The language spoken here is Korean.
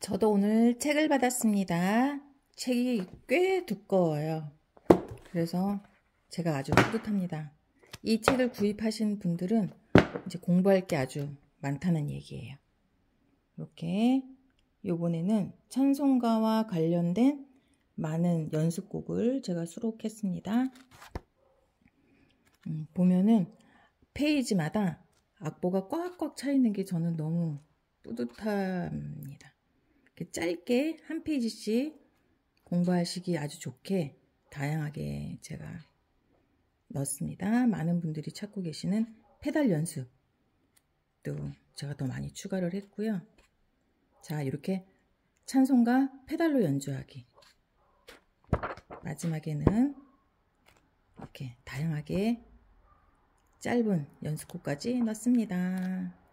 저도 오늘 책을 받았습니다. 책이 꽤 두꺼워요. 그래서 제가 아주 뿌듯합니다. 이 책을 구입하신 분들은 이제 공부할 게 아주 많다는 얘기예요. 이렇게 요번에는 찬송가와 관련된 많은 연습곡을 제가 수록했습니다. 음, 보면은 페이지마다 악보가 꽉꽉 차 있는 게 저는 너무 뿌듯합니다. 이렇게 짧게 한 페이지씩 공부하시기 아주 좋게 다양하게 제가 넣었습니다. 많은 분들이 찾고 계시는 페달 연습 또 제가 더 많이 추가를 했고요. 자 이렇게 찬송가 페달로 연주하기 마지막에는 이렇게 다양하게 짧은 연습곡까지 넣습니다.